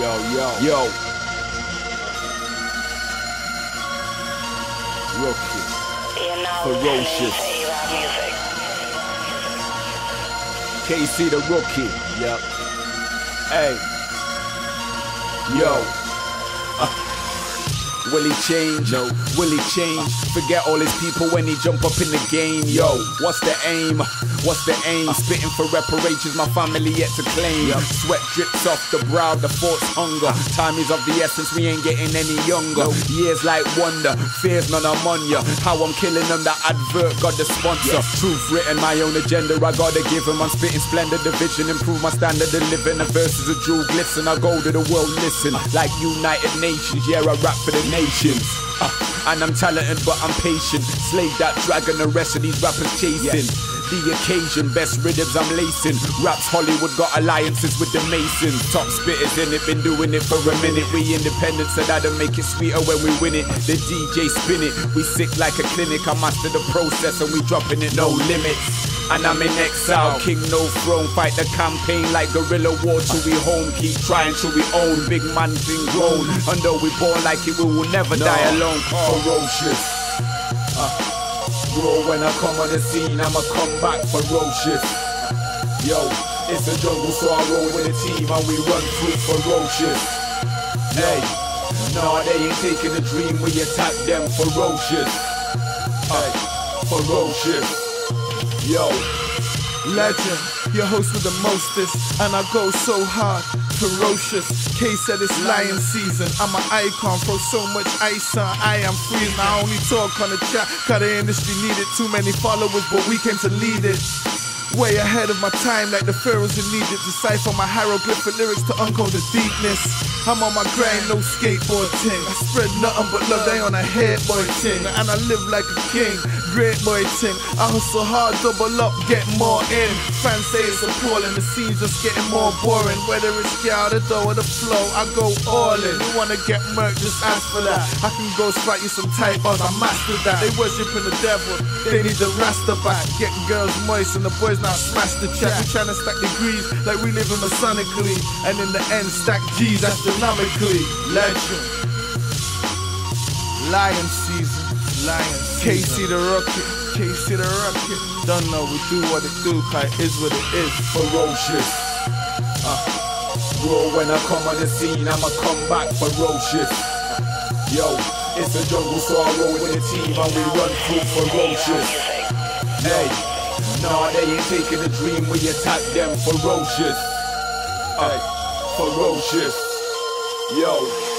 Yo, yo, yo. Rookee. Ferocious. KC Da Rookee. Yep. Hey. Yo. Uh. Will he change? No. Will he change? Forget all his people when he jump up in the game. Yo, what's the aim? What's the aim? Spitting for reparations, my family yet to claim. Sweat drips off the brow, the thoughts hunger. Time is of the essence, we ain't getting any younger. Years like wonder, fears none I'm on ya. How I'm killing them, that advert got the sponsor. Truth written, my own agenda, I gotta give him. I'm spitting splendid division, improve my standard of living. The verses of jewel glisten, I go to the world, listen. Like United Nations, yeah, I rap for the nations. Uh, and I'm talented, but I'm patient. Slave that dragon, the rest of these rappers chasing. The occasion, best rhythms I'm lacing. Raps Hollywood got alliances with the Masons. Top spitters in it, been doing it for a minute. We independent, so that'll make it sweeter when we win it. The DJ spin it, we sick like a clinic. I master the process and we dropping it, no limits. And I'm in exile, king no throne. Fight the campaign like guerrilla war till we home. Keep trying till we own. Big man thing grown. And though we born like it, we will never die alone. Ferocious. Uh. When I come on the scene, I'ma come back ferocious. Yo, it's a jungle, so I roll with a team and we run through ferocious. Hey, nah, they ain't taking the dream, we attack them ferocious. Hey, ferocious. Yo, Legend, your host with the mostest, and I go so hard, ferocious. K said it's lion season. I'm an icon, throw so much ice on. I am freezing. I only talk on the chat, cause the industry needed too many followers, but we came to lead it. Way ahead of my time, like the pharaohs in Egypt. Decipher my hieroglyphic lyrics to uncode the deepness. I'm on my grind, no skateboard ting. I spread nothing but love, they on a head boy ting. And I live like a king, great boy ting. I hustle hard, double up, get more in. Fans say it's appalling, the scene's just getting more boring. Whether it's out the door or the flow, I go all in. You wanna get murked, just ask for that. I can go strike you some tight bars, I mastered that. They worshiping the devil, they need the rasta back. Getting girls moist and the boys now smash the chat. We tryna stack degrees like we live in masonically. And in the end, stack G's astronomically. Legend. Lion season. Lion. KC the Rocket. KC the Rocket. Don't know, we do what it do, cause it is what it is. ferocious. Uh, bro, when I come on the scene, I'ma come back ferocious. Yo, it's a jungle, so I roll with the team and we run through ferocious. Hey, nah, they ain't taking the dream, we attack them ferocious. Ferocious. Yo.